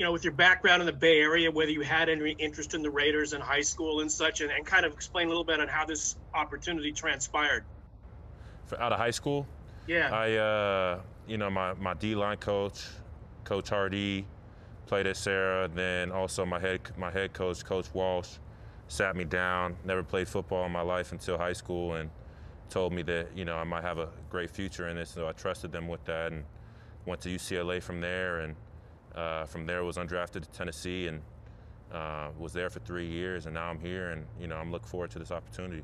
you know, with your background in the Bay Area, whether you had any interest in the Raiders in high school and such, and, and kind of explain a little bit on how this opportunity transpired. For out of high school, Yeah. I, uh, you know, my, my D line coach, Coach Hardy, played at Sarah. Then also my head my head coach, Coach Walsh, sat me down. Never played football in my life until high school, and told me that you know I might have a great future in this. So I trusted them with that, and went to UCLA from there. And uh, from there was undrafted to Tennessee, and uh, was there for three years. And now I'm here, and you know I'm looking forward to this opportunity.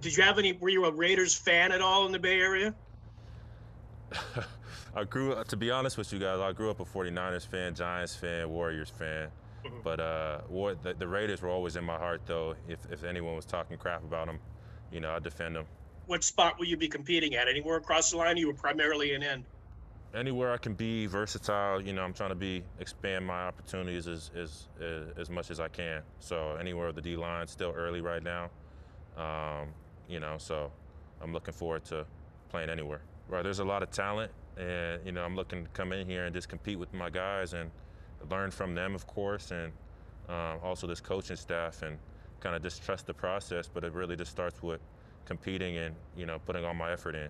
Did you have any? Were you a Raiders fan at all in the Bay Area? I grew up, to be honest with you guys, I grew up a 49ers fan, Giants fan, Warriors fan. Mhm. But uh, war, the, the Raiders were always in my heart, though. If, if anyone was talking crap about them, you know, I defend them. What spot will you be competing at? Anywhere across the line? You were primarily an end. Anywhere I can be versatile, you know, I'm trying to be expand my opportunities as as, as much as I can. So anywhere the D line, still early right now, um, you know. So I'm looking forward to playing anywhere. Right, there's a lot of talent, and you know, I'm looking to come in here and just compete with my guys and learn from them, of course, and um, also this coaching staff, and kind of just trust the process. But it really just starts with competing and you know putting all my effort in.